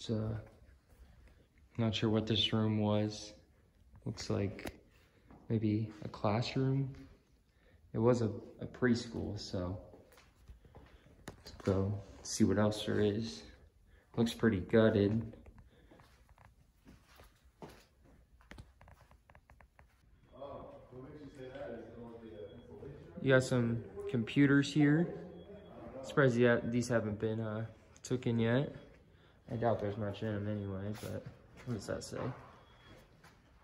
It's uh, not sure what this room was. Looks like maybe a classroom. It was a, a preschool, so let's go see what else there is. Looks pretty gutted. You got some computers here. Surprised these haven't been uh, taken yet. I doubt there's much in them anyway, but what does that say?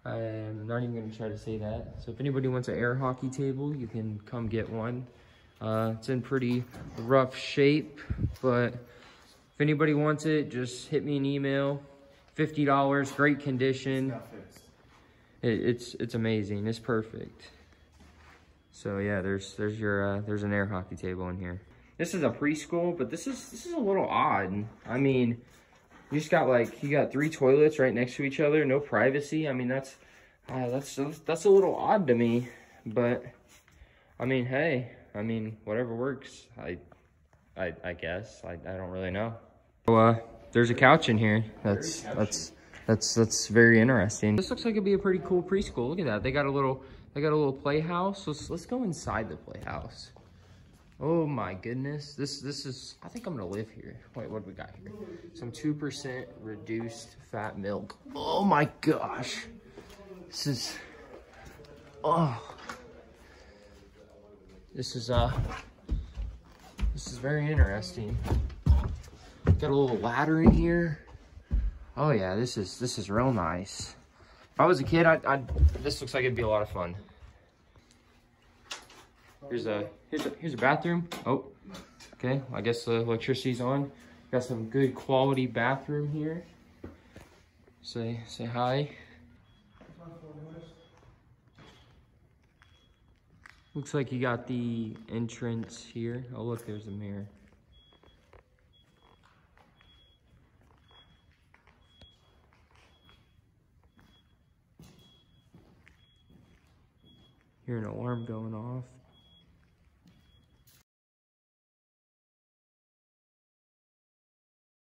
I'm not even gonna try to say that. So if anybody wants an air hockey table, you can come get one. Uh, it's in pretty rough shape, but if anybody wants it, just hit me an email. $50, great condition. It, it's it's amazing, it's perfect. So yeah, there's there's your uh, there's an air hockey table in here. This is a preschool, but this is this is a little odd. I mean, you just got like you got three toilets right next to each other, no privacy. I mean, that's uh, that's that's a little odd to me, but I mean, hey, I mean, whatever works. I I I guess I I don't really know. So, uh, there's a couch in here. That's that's that's that's very interesting. This looks like it'd be a pretty cool preschool. Look at that. They got a little they got a little playhouse. Let's let's go inside the playhouse. Oh my goodness. This this is I think I'm gonna live here. Wait, what do we got here? Some 2% reduced fat milk. Oh my gosh. This is oh this is uh this is very interesting. Got a little ladder in here. Oh yeah, this is this is real nice. If I was a kid, I I this looks like it'd be a lot of fun. Here's a here's a here's a bathroom. Oh, okay. I guess the electricity's on. Got some good quality bathroom here. Say say hi. Looks like you got the entrance here. Oh look, there's a mirror. Hear an alarm going off.